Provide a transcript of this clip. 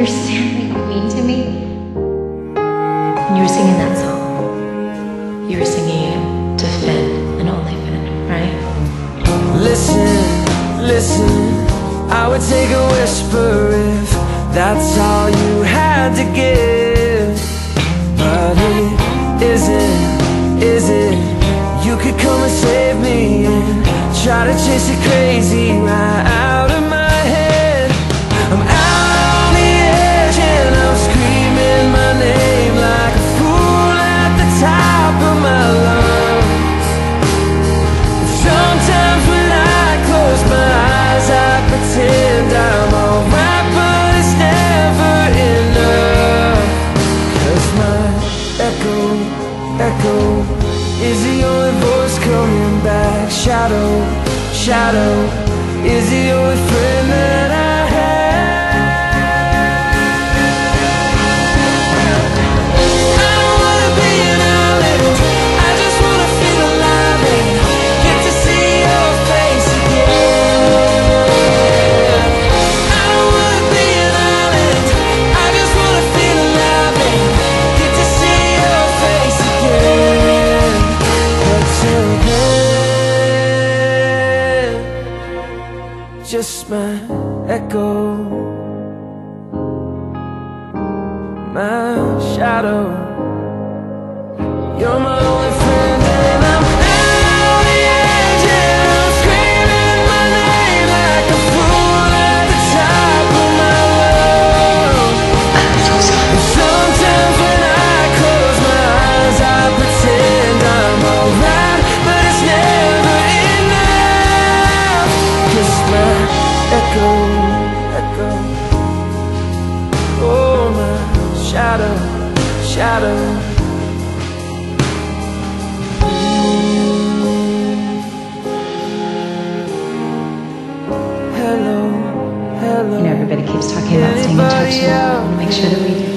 understand what you mean to me. When you were singing that song, you were singing it to Finn and only Finn, right? Listen, listen I would take a whisper if that's all you had to give But it isn't, is it? You could come and save me and try to chase it crazy right is the only voice coming back? Shadow, shadow Just my echo. My shadow. You're my shadow, shadow Hello, hello You know, everybody keeps talking about staying in touch, to make sure that we do.